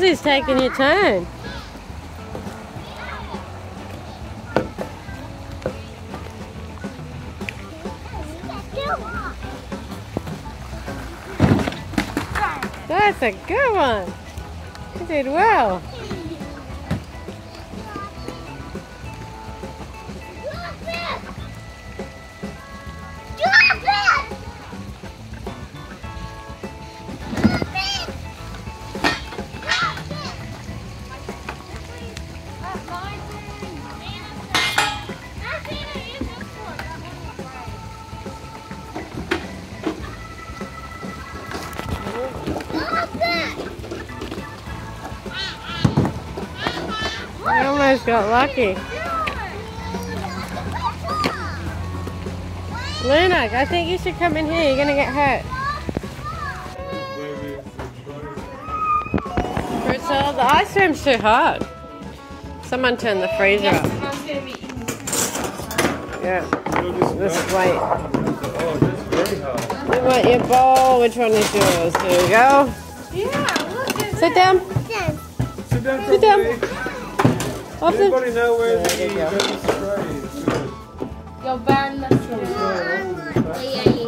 He's taking your turn. That's a good one. You did well. Got lucky. Luna, I think you should come in here. You're gonna get hurt. Fruit salad. The ice cream's too hot. Someone turn the freezer up. Yeah. Just wait. Oh, that's very hard. We want your bowl. Which one is yours? Here we go. Yeah, look at Sit down. Sit down, Sit down. Properly. Off the- Anybody know where the, There you go. spray is? Your band must be It's like.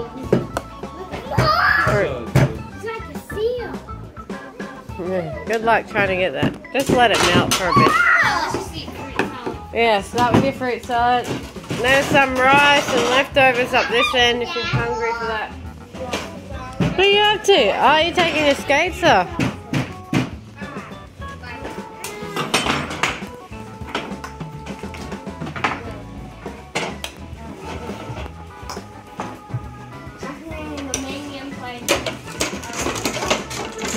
Yeah, Good luck trying to get that. Just let it melt for a bit. Let's just eat fruit salad. Yeah, start with your fruit salad. There's some rice and leftovers up this end if you're hungry for that. What are you up to? Oh, you're taking your skates off.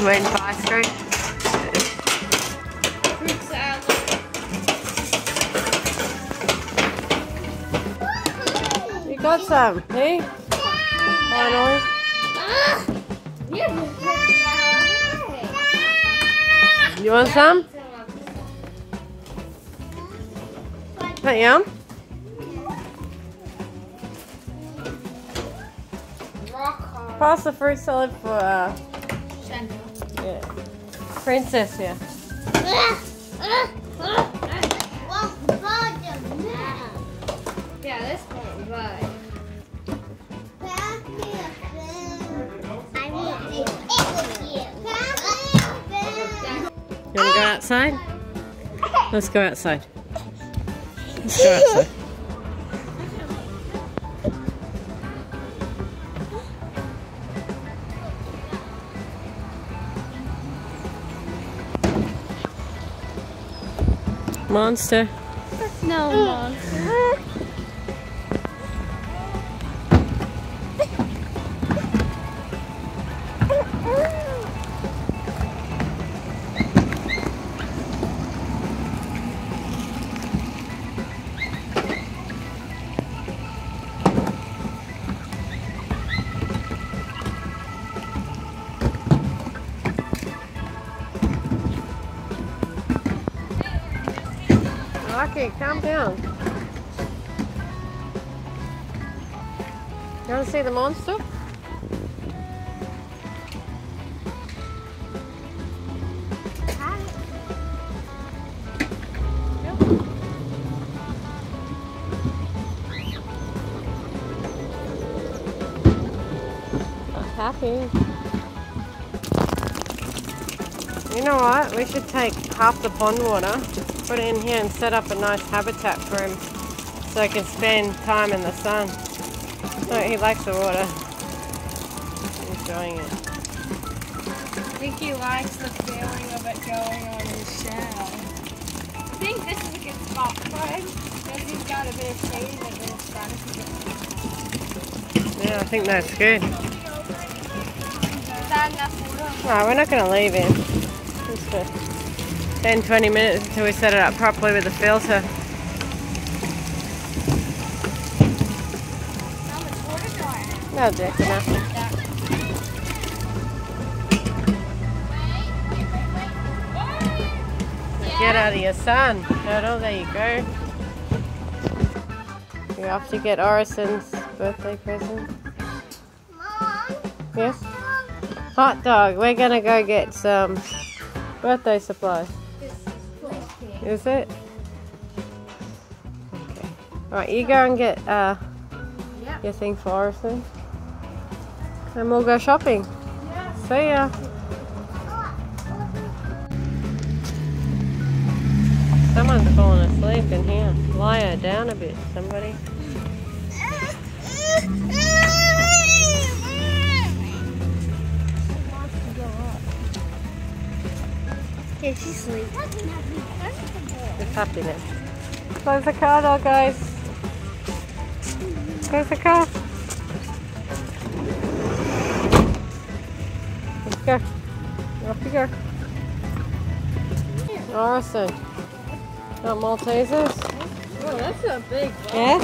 Salad. You got some, hey? Finally. Yeah. You want some? That yum? Pass the salad for, uh, Chanel. yeah. Princess, yeah. Yeah, this won't bud. You wanna go outside? Let's go outside. Let's go outside. Monster. No, Mom. Rocky, calm down. You want to see the monster? Happy. You know what? We should take half the pond water, put it in here and set up a nice habitat for him so he can spend time in the sun. Oh, he likes the water. He's enjoying it. I think he likes the feeling of it going on his shell. I think this is a good spot for him because he's got a bit of shade and a bit of sun. Yeah, I think that's good. Is that enough water? No, we're not going to leave him. Just for 10, 20 minutes until we set it up properly with the filter. Do for now. Get out of your sun. Turtle, there you go. You're off to get Orisen's birthday present. Yes? Hot dog. We're gonna go get some. Birthday supply. Is it? Okay. Alright, you go and get uh, your thing for Orisen. And we'll go shopping. See ya. Someone's falling asleep in here. Lie her down a bit, somebody. Yeah, she's asleep. It's happiness. Close the car door, guys. Close the car. Let's go. Off you go. Oh, awesome. Got Maltesers? Oh, that's a big one. Yeah?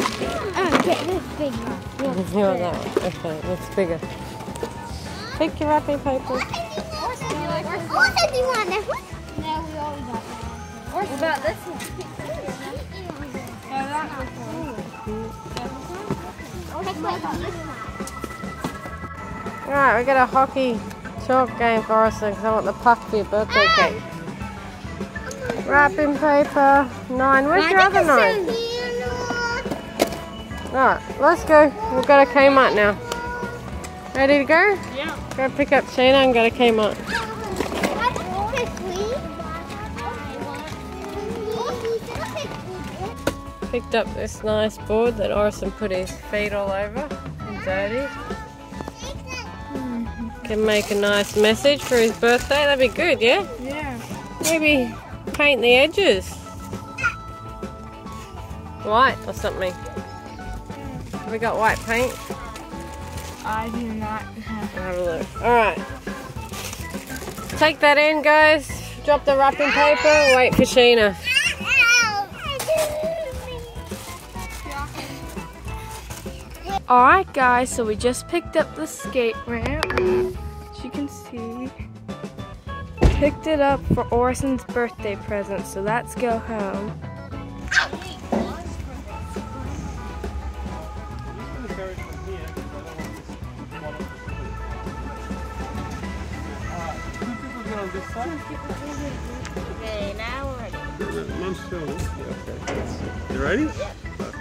Oh, get this big one. You want that one? Okay, that's bigger. Take your wrapping paper. What about this one? Alright, we got a hockey chalk game for Orisen because I want the puck for your birthday ah! cake. Wrapping paper. Nine. Where's your other nine? Alright, let's go. We'll go to Kmart now. Ready to go? Yeah. Go pick up Chena and go to Kmart. Picked up this nice board that Orisen put his feet all over and dirty. Can make a nice message for his birthday. That'd be good, yeah? Yeah. Maybe paint the edges. White or something. Have we got white paint? I do not have. Have a look. Alright. Take that in, guys. Drop the wrapping paper. Wait for Chena. Alright guys, so we just picked up the skate ramp. As you can see. Picked it up for Orisen's birthday present, so let's go home. Okay, now we're ready. Okay. You ready? Okay.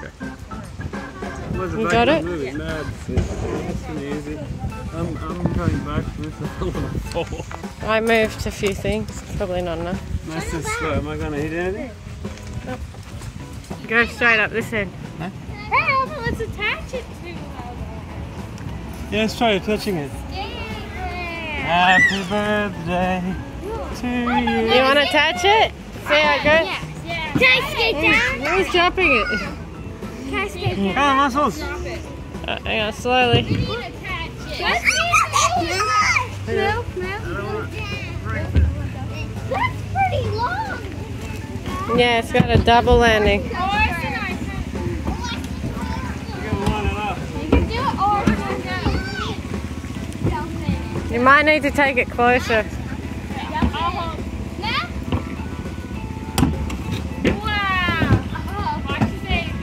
Was You got it? Really mad. Nice easy. I'm, I'm going back with a little fall. I moved a few things. Probably not enough. Nice and slow. Am I going to hit anything? Go straight up this end. Hey, let's attach it to Yeah, let's try touching it. Happy birthday to you. You want to touch it? See how it goes? Yeah. Can I skate down? Who's dropping it? Can I skate down? Come on, muscles. Uh, hang on, slowly. Let's Move, move. That's pretty long. Yeah, it's got a double landing. You can do it or You might need to take it closer.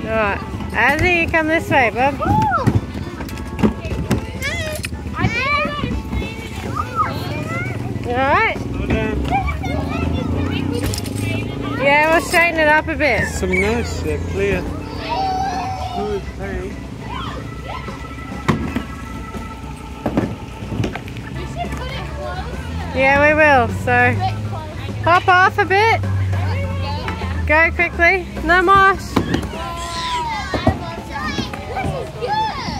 Alright. Azzy, you come this way, bub. Alright? Yeah, we'll straighten it up a bit. Some nice uh, clear smooth paint. Yeah, we will. So, hop off a bit. Go quickly. No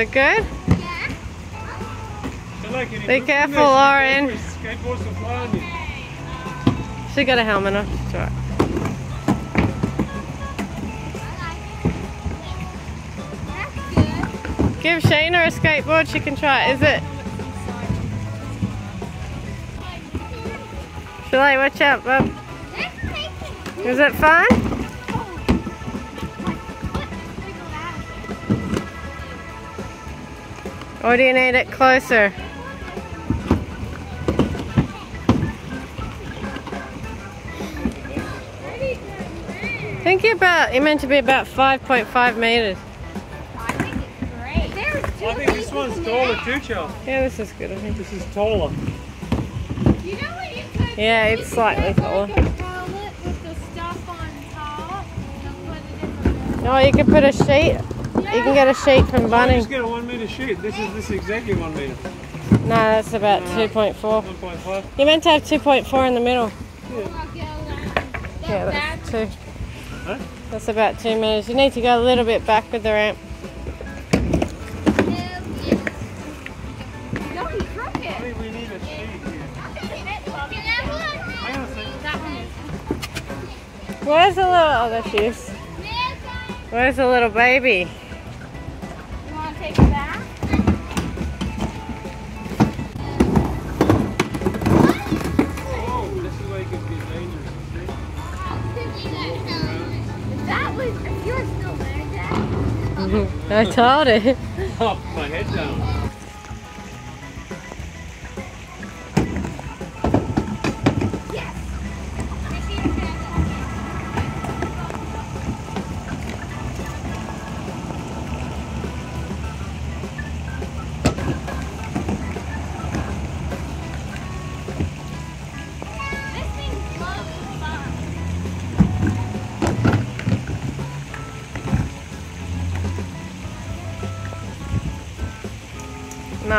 it good? Like. Be careful, Lauren. She got a helmet on. It's alright. Give Shayna a skateboard, she can try it. Is it? Chalay, watch out, bub. Is it fun? Or do you need it closer? I think you're about, you're meant to be about 5.5 meters. I think this one's taller too, Charles. Yeah, this is good, I think. This is taller. You know what you could Yeah, it's slightly taller. Oh, you can put a sheet. You can get a sheet from I Bunny. just get a one meter sheet. This is this is exactly one meter. No, that's about 2.4. 1.5. You're meant to have 2.4 in the middle. Yeah. Yeah, that's two. Huh? That's about two meters. You need to go a little bit back with the ramp. I think we need a sheet here. Hang on a second. Where's the little, oh there she is. Where's the little baby? I told it. Oh, my head down.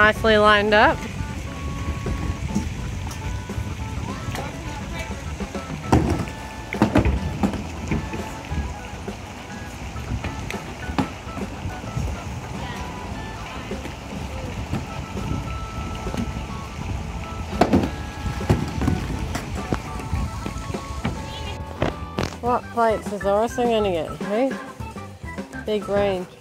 Nicely lined up. What plates is Orisen going to get, hey? Big range.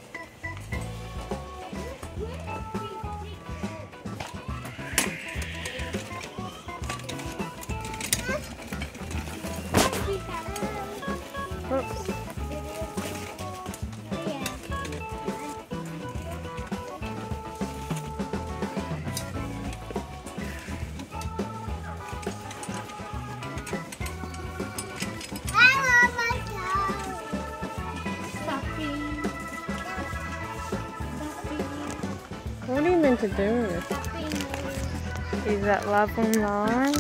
Level 9?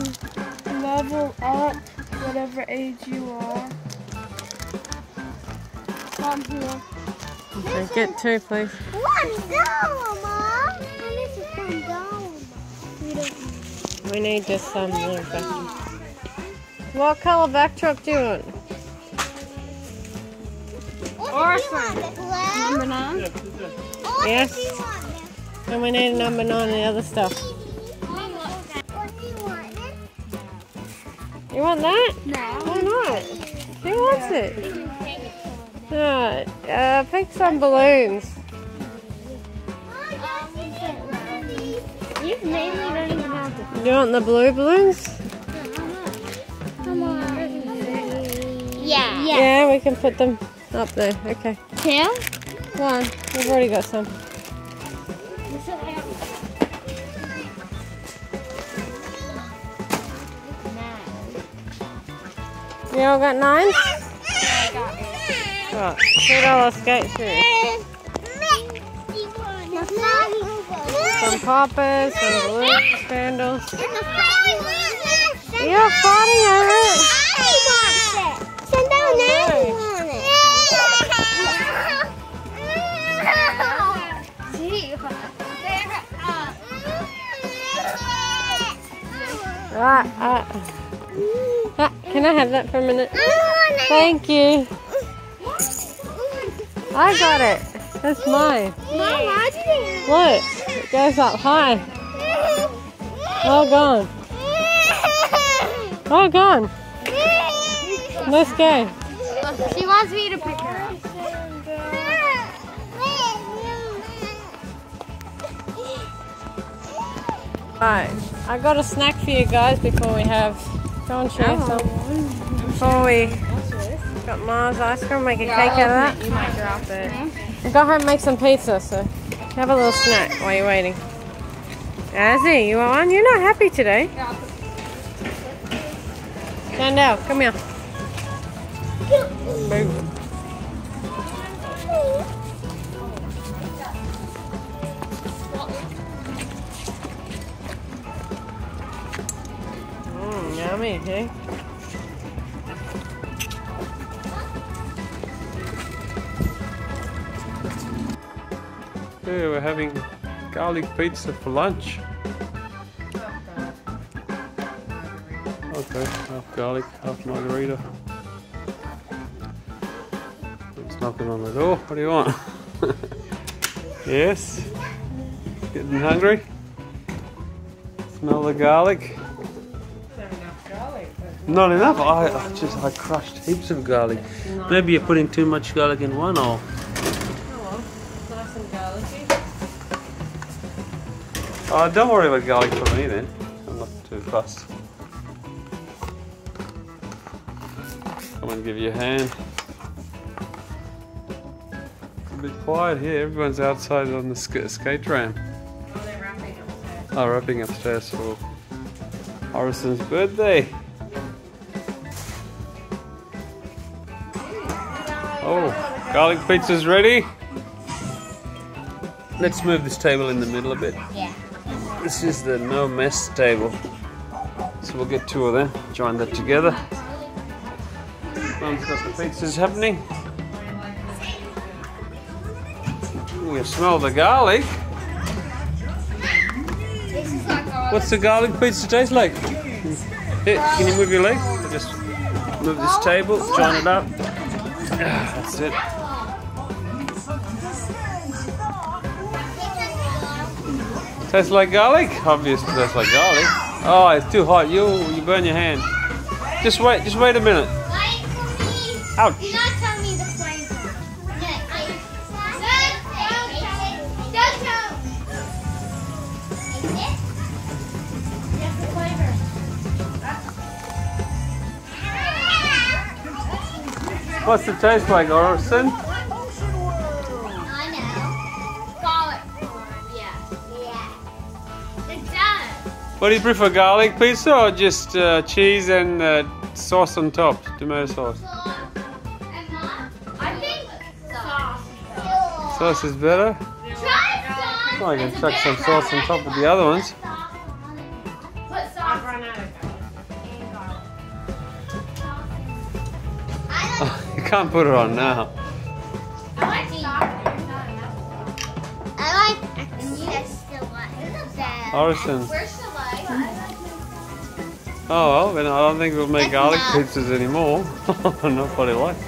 Level up, whatever age you are. Come here. Okay, get two, please. One down, Mom. And this is one. We don't We need just some little back. What color backdrop do you want? What do you want, Nicole? Number nine. Yeah, put that. What Yes. do you want, And we need a number 9 and the other stuff. You want that? No. Why not? Who wants it? No, uh, pick some balloons. You mainly don't even have to. You want the blue balloons? Come on. Yeah. Yeah, we can put them up there. Okay. Two? One. We've already got some. You all got nine? Right. Two dollar skate shoes. Some poppers, some balloons, candles. You're fighting over it. Right. Uh, ah, can I have that for a minute? Thank you. I got it. That's mine. Look, it goes up high. Oh, gone. Oh, gone. Let's go. She wants me to pick her up. Alright, I got a snack for you guys before we have Go and share Oh. some. Before we got Mars ice cream, make a cake out of that. You might drop it. Go home and make some pizza, so have a little snack while you're waiting. Azzy, you want one? You're not happy today. Stand out, come here. Move. Having garlic pizza for lunch. Okay, half garlic, half margarita. It's knocking on the door. What do you want? yes? Getting hungry? Smell the garlic? Not enough. I, I just I crushed heaps of garlic. Maybe you're putting too much garlic in one or Oh, don't worry about garlic for me then. I'm not too fussed. Come and give you a hand. It's a bit quiet here. Everyone's outside on the sk- skate ramp. Oh, they're wrapping upstairs. Oh, wrapping upstairs for Orisen's birthday. Oh, garlic pizza's ready. Let's move this table in the middle a bit. Yeah. This is the no mess table. So we'll get two of them, join that together. Mum's got the pizzas happening. You smell the garlic. What's the garlic pizza taste like? Here, can you move your leg? Just move this table, join it up. Ah, That's it. Tastes like garlic? Obviously tastes like garlic. Oh, it's too hot. You you burn your hand. Just wait, just wait a minute. Wait for me. Ouch. Do not tell me the flavor. Don't, don't tell. Is it? Yes, the flavor. What's the taste like, Orson? What do you prefer, garlic pizza or just uh, cheese and uh, sauce on top, tomato sauce? Sauce. Sauce is better. Try sauce. Well, I can chuck some sauce on top of the other ones. Put I've sauce run out of. I like, You can't put it on now. I like sauce. Oh well, then I don't think we'll make That's garlic not- pizzas anymore. Not Nobody likes.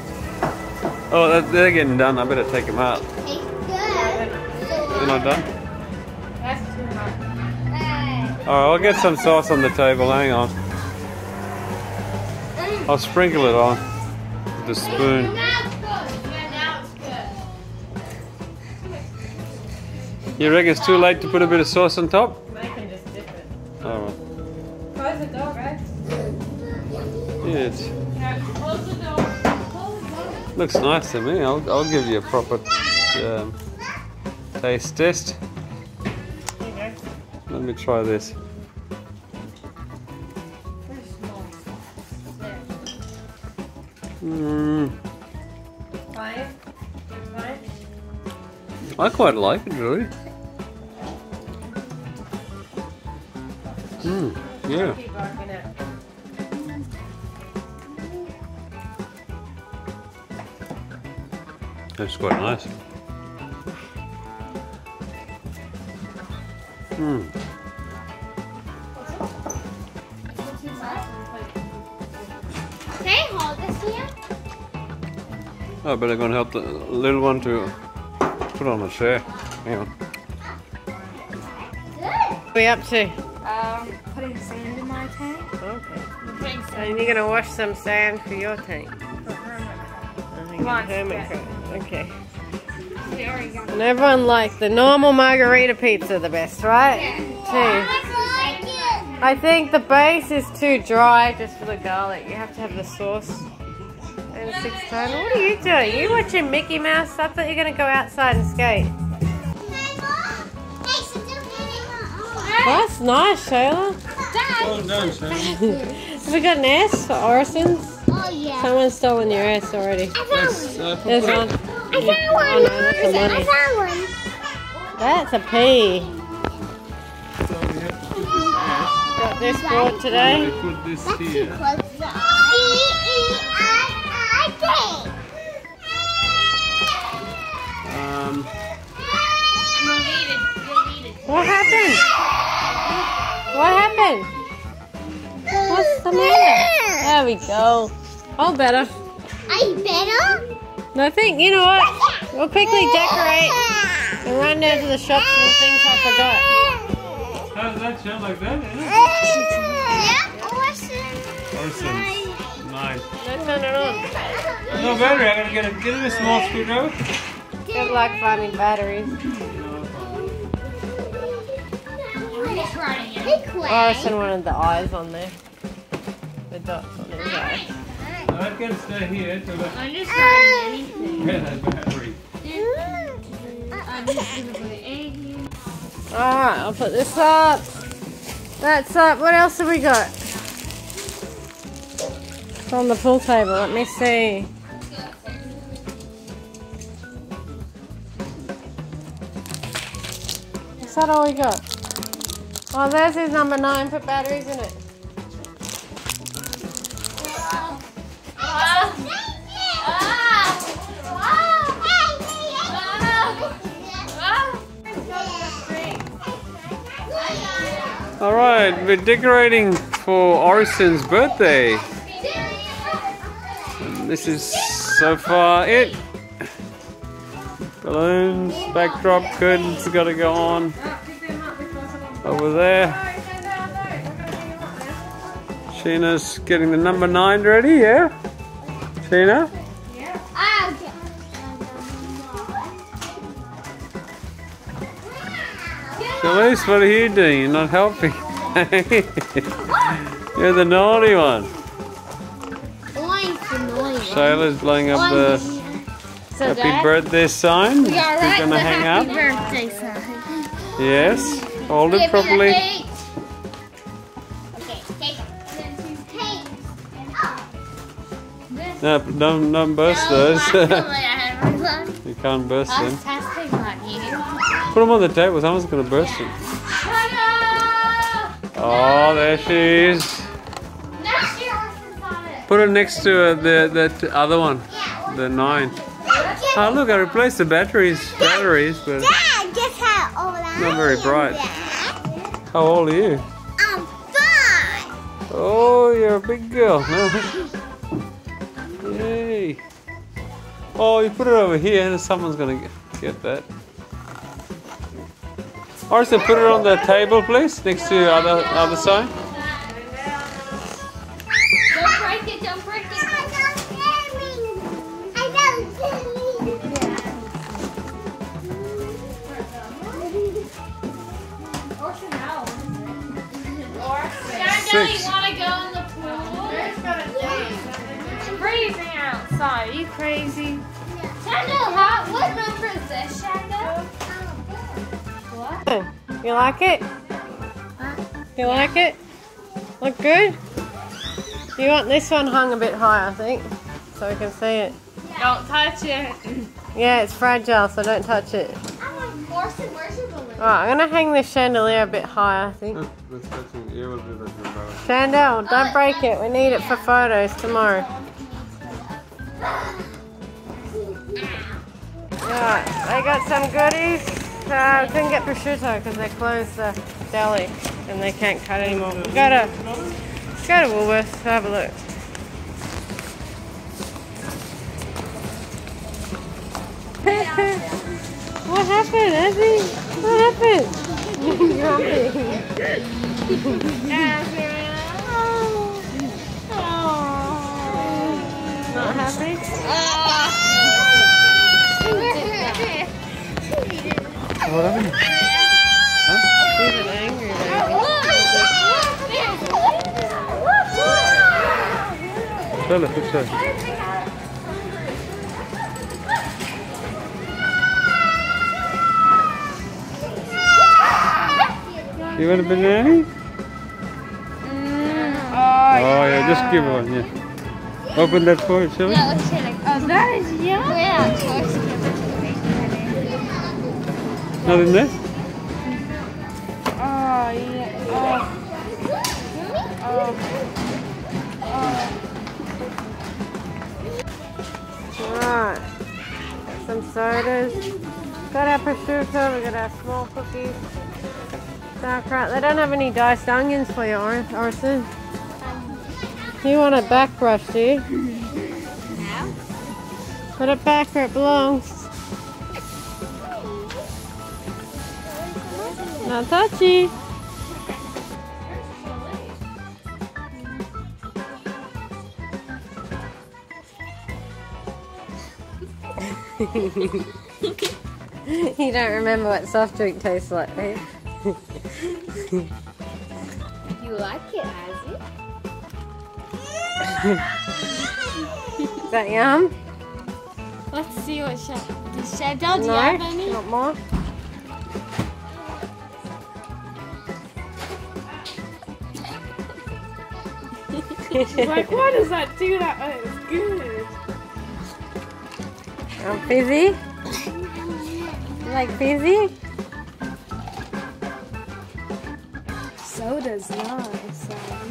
Oh, they're getting done. I better take them out. It's good. They're not done. That's too hot. All right, I'll get some sauce on the table. Hang on. Mm. I'll sprinkle it on with a spoon. Now it's good. Yeah, now it's good. You reckon it's too late to put a bit of sauce on top? Yeah, it's, Yeah, close the door. looks nice to me. I'll, I'll give you a proper um, taste test. There you go. Let me try this. Mm. I quite like it, really. Mm, yeah. That's quite nice. Mm. Can I hold this here? I better go and help the little one to put on a chair. Hang on. What are we up to? Um, putting sand in my tank. Okay. Putting. And you're gonna wash some sand for your tank. Okay. We already got And everyone likes the normal margarita pizza the best, right? I Too. like I think the base is too dry just for the garlic. You have to have the sauce. And six ton. What are you doing? You watching Mickey Mouse? I thought you were gonna go outside and skate. That's nice, Shayla. Well done, Shayla. Have we got an S for Orisens? Yeah. Someone's stolen your S already. I found That's, one. uh, There's one. I found one. Oh no, that's a I found one. That's a P. So to put this Got this brought today. Put this here. Um, What happened? What happened? What's the matter? There we go. Oh, better. Are you better? Nothing. You know what? We'll quickly decorate and run down to the shops and the things I forgot. how does that sound like that? Isn't it? Yeah, awesome. Orisens. Nice. Let's turn it on. No battery. I gotta get a get it a small screwdriver. Good luck finding batteries. Big way. Orisen wanted the eyes on there. The dots on his eyes. I can stay here till I I'm just writing anything. get a battery. I'm just gonna put egg here. Alright, I'll put this up. That's up. What else have we got? It's on the pool table. Let me see. Is that all we got? Oh, there's his number nine. Put batteries in it. All right, we're decorating for Orisen's birthday. And This is so far it. Balloons, backdrop, curtains got to go on over there. Chena's getting the number nine ready, yeah? Chena? Elise, what are you doing? You're not helping. You're the naughty one. Shayla's blowing up the So happy birthday sign. we are We're right gonna hang happy up. birthday sign. Yes. Hold it properly. No, don't, don't burst those. you can't burst them. Testing on you. Put them on the table. Someone's gonna burst them. Oh, there she is. Put her next to uh, the the other one, the nine. Oh, look, I replaced the batteries. Batteries, but Dad, guess how old I Not very bright. How old are you? I'm five. Oh, you're a big girl. Yay. Oh, you put it over here and someone's going to get that. Orson, put it on the table, please, next to the other, other side. Don't break it, don't break it. Orson, no. Six. you want to go in the pool? It's freezing outside. Are you crazy? Shadow, how, what number is this, Shadow? What? You like it? You like it? Look good? You want this one hung a bit higher, I think, so we can see it. Don't touch it. Yeah, it's fragile, so don't touch it. Orson, where's your balloon? Alright, I'm gonna hang this chandelier a bit higher, I think. Chandelle, oh, don't break it. We need it for photos tomorrow. Ah. Alright, they got some goodies. Uh, couldn't get prosciutto because they closed the deli and they can't cut anymore. We gotta go to Woolworths to have a look. what happened, Ezzy? What happened? Not happy? What happened? Huh? Even. Tell us. You want a banana? Mm, oh, oh yeah. just give one, yeah. Open that for it, shall we? Yeah, let's see. Like, oh, that is yummy. Yeah, of course. Nothing there? Oh, yeah. Oh, oh. Alright. Some sodas. Got our prosciutto, we got our small cookies. Sauerkraut. They don't have any diced onions for you, Or- Orson. You want a back brush, do you? Now? Put it back where it belongs. Not touchy. you don't remember what soft drink tastes like, do you? You like it, has Is that yum? Let's see what Chef. Does Chef Del, do you have any? Not more? She's like, why does that do that? Oh, it's good. Um, fizzy? You like fizzy? Soda's nice.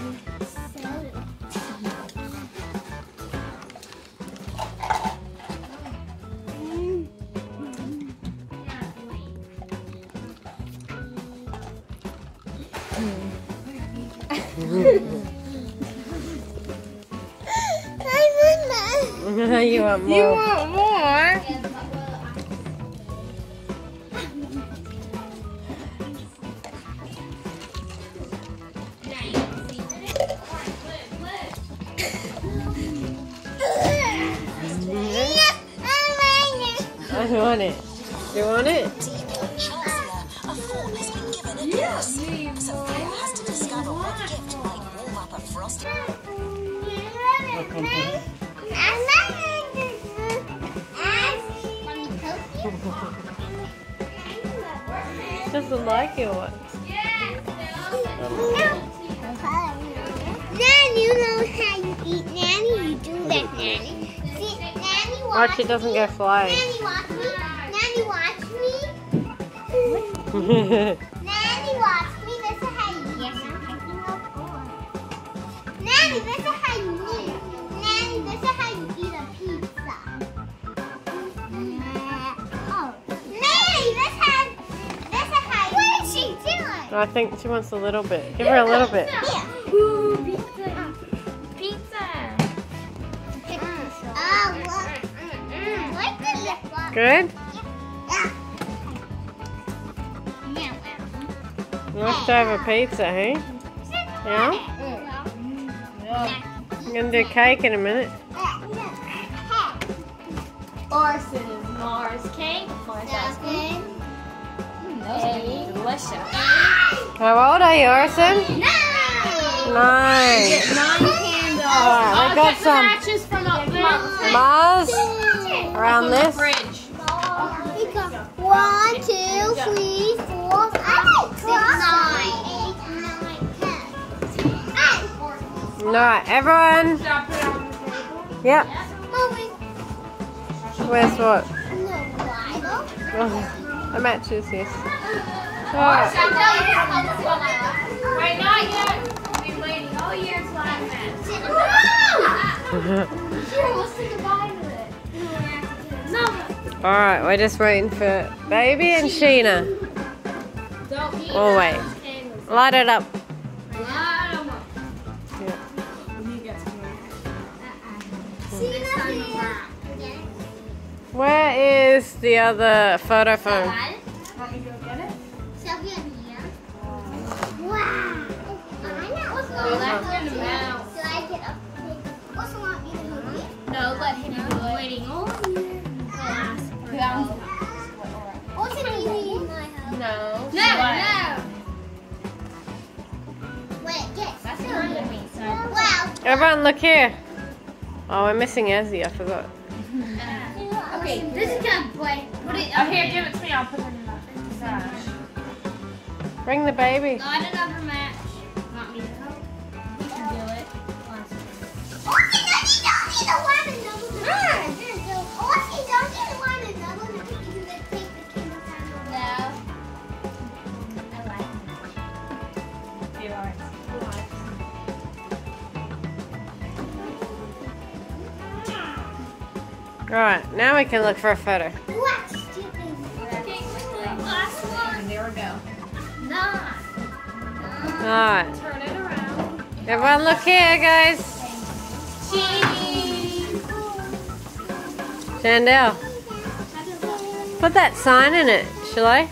Want more? Doesn't go flying. Nanny watch me. Nanny watch me. Nanny watch me. This is how you yes, I'm picking up. Nanny, this is how you eat. Nanny, this is how you eat a pizza. Oh, Nanny, this has this is how you. What is she doing? I think she wants a little bit. Give her a little bit. Yeah. Good? Yeah. Nice to have a pizza, hey? Yeah? I'm gonna do cake in a minute. Orson is Mars cake. Mars ice cream. Those are gonna be delicious. How old are you, Orson? Nine. Nine candles. Alright, we got some matches from. Mars around this. Fridge. One, two, three, four, five, six, nine, eight, nine, ten. Hey, Alright, everyone. Stop it on the table. Yep. Where's what? No Bible. Oh, the matches, yes. Alright. Wait, not yet. I've been waiting all year till I met. Here, let's say goodbye to it. No. Alright, we're just waiting for baby and Chena. Don't Oh, wait. Light it up. Light 'em up. Yeah. You get some more. See you here. Where is the other photo phone? Want me to go get it? Sylvia here. Oh. Wow. I know what's We going left on. it in the mouth. Should I get up? What's want me to move it? No, let him What's it easy in my house? No. No, Wait, get That's kind of me, so. Wow. Everyone, look here. Oh, we're missing Ezzy. I forgot. Uh, okay, this is gonna play. Put it Oh, here, give it to me. I'll put it in the sash. Bring the baby. Not another match. Want me to help? You can do it. Oh, she doesn't don't need to want another Oh, Right, now we can look for a photo. What stupid. Okay, quickly. Last one. There we go. Nine. Alright, Turn it around. everyone look here, guys. Cheese. Chandelle, put that sign in it, shall I?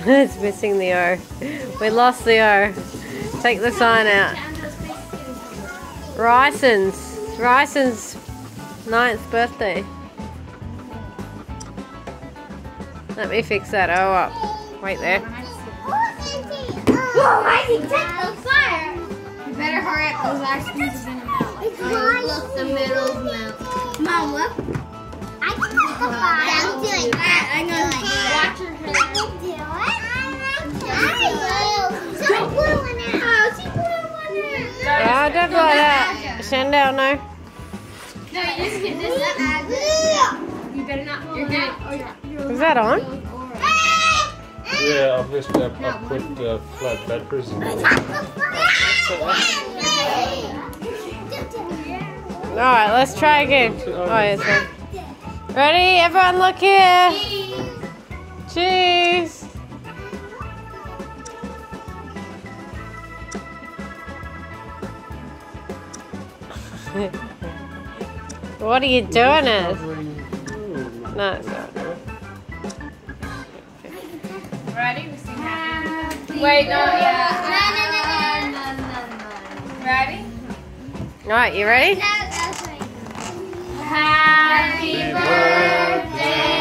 it's missing the O. We lost the O. Take the sign out. Ryson's. Ryson's ninth birthday. Let me fix that O up. Wait there. Whoa, I can take the fire. You better hurry up. Those ice creams are gonna melt. It's mine. Look, the middle's melt. Mom, look. I can take the fire. I'm doing that. I know how to do. Watch your hair. I can do it. I will. So I blew one out. She blew one out. Oh, don't blow it out. Chandelle, no. No, you just get this up. You better not. You're good. Is that on? Yeah, I've just uh, I've put uh, flat batteries in it. Alright, let's try again. Oh, yeah, it's. Ready? Everyone look here. Cheese. what are you doing it? No, it's not. Ready? We sing happy. Wait, no, yeah. Ready? Alright, you ready? Happy birthday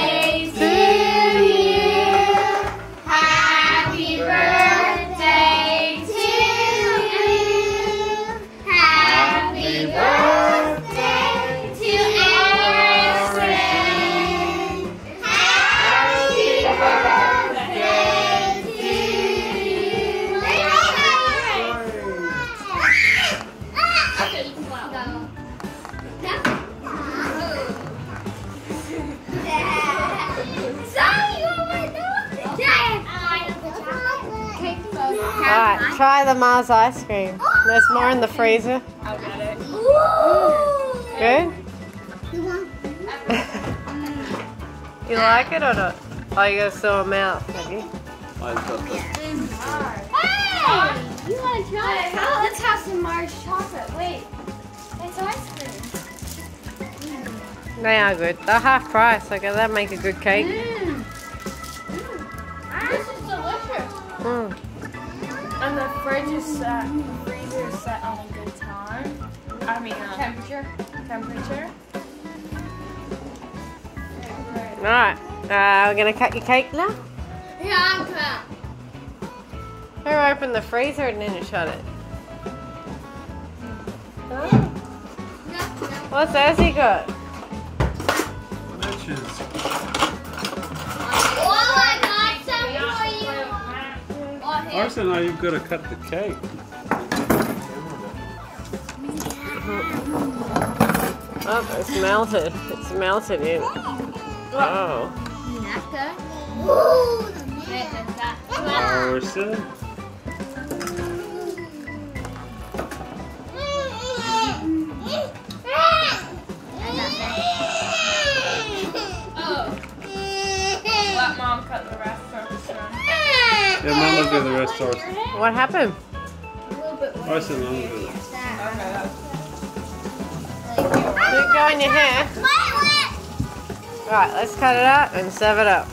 try the Mars ice cream. There's more in the freezer. I'll get it. Good? you like it or not? Oh, you got a sore mouth, have you? I've got the You want to try it? Oh, let's have some Mars chocolate. Wait, it's ice cream. They are good. They're half price. Okay, that make a good cake. This And the fridge is set, the freezer is set on a good time. I mean, uh, temperature. Temperature. Alright. Uh, we're gonna cut your cake now. Yeah, I'm cut. Who opened the freezer and then shut it? What's Azzy got? matches. Orisen, now you've got to cut the cake. Oh, it's melted. It's melted in. Oh. Ooh. Orisen. Yeah, Mum will do the rest, Orisen. What happened? Orisen, Mum will do it. Did it go in your hair? Right, let's cut it out and serve it up.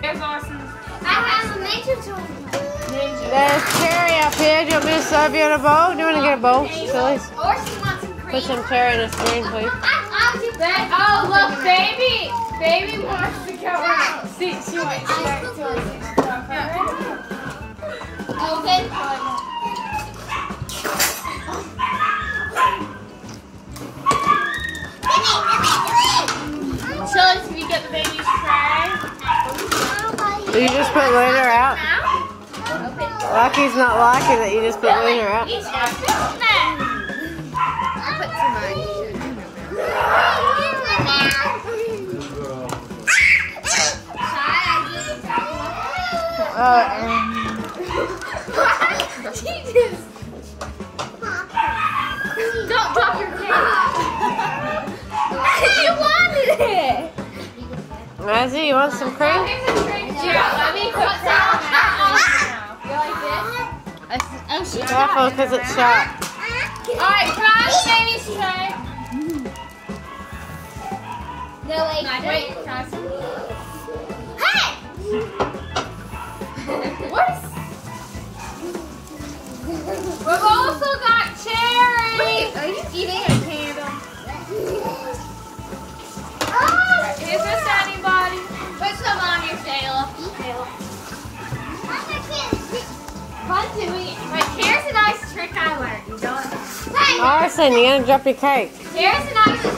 Here's Austin's I have a major toy. ninja. There's cherry up here. Do you want me to serve you in a bowl? Do you want to get a bowl, Sillies? Or she wants some cream. Put some cherry in a spoon, please. I'll do Ba- oh, look, baby! Baby wants to go out. See, she wants to go Okay, fine. So we get the baby's tray. You just put Lunar out? Lucky's not lucky that you just put Lunar out. I put some. Uh, Don't drop your cake. you wanted it. Razzie, you want some cream? let me put some You like this? Oh, she Careful, because it's sharp. Alright, try baby tray. No, wait. Wait, try some. Hey! What is... We've also got cherry. Are you eating a candle? Oh, Is this anybody? Put some on your Shayla. Fun doing it. Wait, here's a nice trick I learned. You don't... Orisen, you're going to drop your cake. Here's a nice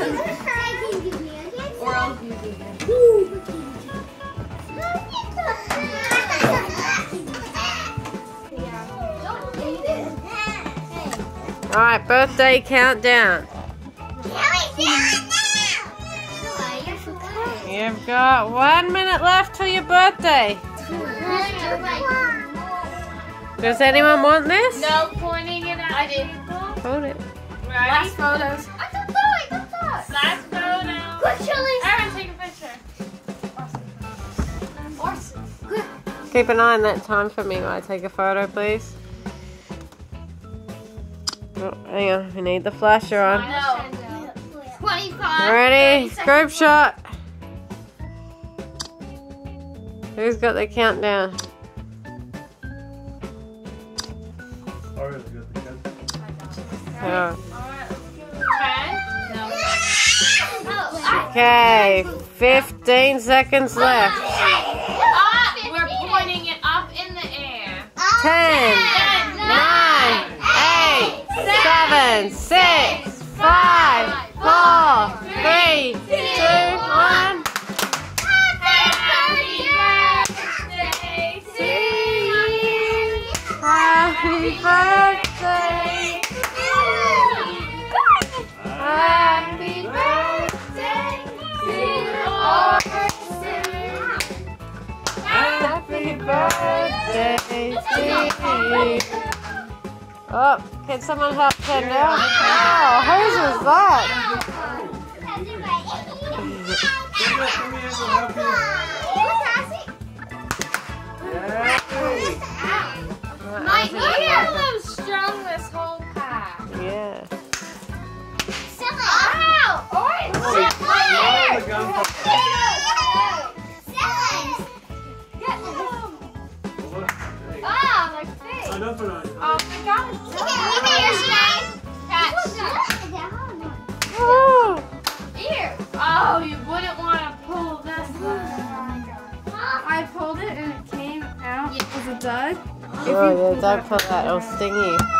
Or else you do Alright, birthday countdown. You've got one minute left till your birthday. Does anyone want this? No pointing it out. I did. Hold it. Last photos. Keep an eye on that time for me while I take a photo, please. Oh, hang on, we need the flasher on. No. 25. Ready? Group shot. Who's got the countdown? Already got the cat. Oh. Okay, 15 seconds left. 10, 9, 8, 7, 6, 5, 4, 3, 2, 1. Happy birthday Happy birthday. Happy birthday birthday to you. Oh, can someone help Ken now? Oh, whose was that? Don't put that, it'll sting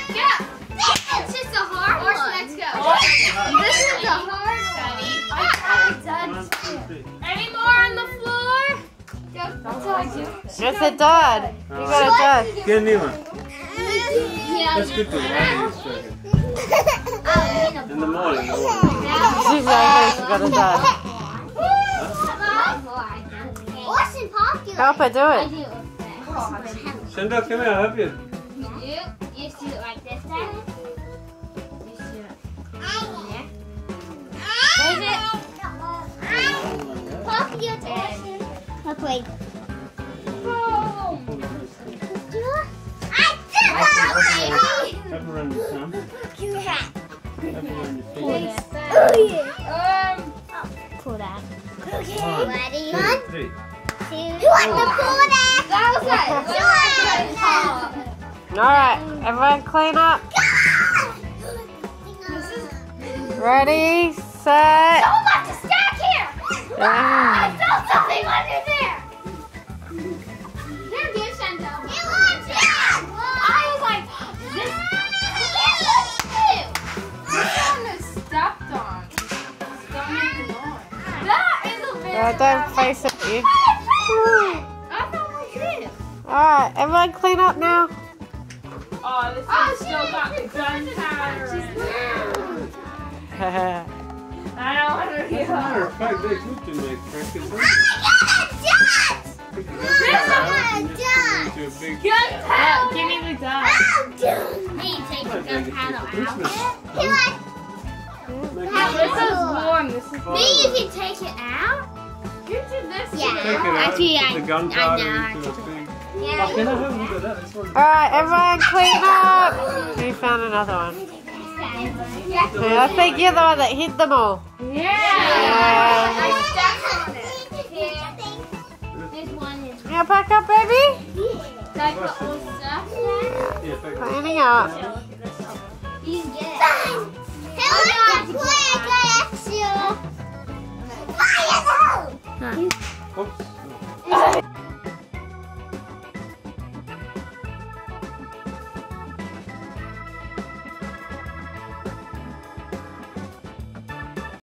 That's all I do. It's a dud. You got a dud. Get a new one. Yeah. That's good for you. In the morning. the morning. She's angry. She got a dud. Austin popular. Help her do it. do. Shandor, come here. I'll help you. You, you do it like this, Dad? You do it. What is it? Popular Austin. Let's wait. Help her around your thumb. Help her around your fingers. Um, Pull that. One, Ready? two. You want to pull that? That was it. Alright, everyone clean up. Ready, set. Don't let the stack here. I felt something under there. Is a very Uh, don't face it, you. I thought we did. Alright, everyone clean up now. Oh, this oh, still got the gunpowder. in. I don't want to As a hear matter of fact, they cooked in my crackers. Into a big. Gunpowder. Give me the gun. Me, take the Might make it gunpowder for Christmas. out. Make Oh, it this is warm. This is fun. Me, you can take it out. Did this. Yeah. Actually, the. Yeah. Alright, everyone clean up! We found another one. Yeah, I think you're the one that hit them all. Yeah! yeah. Pack up, baby! Cleaning up. Hello! Fire! はい。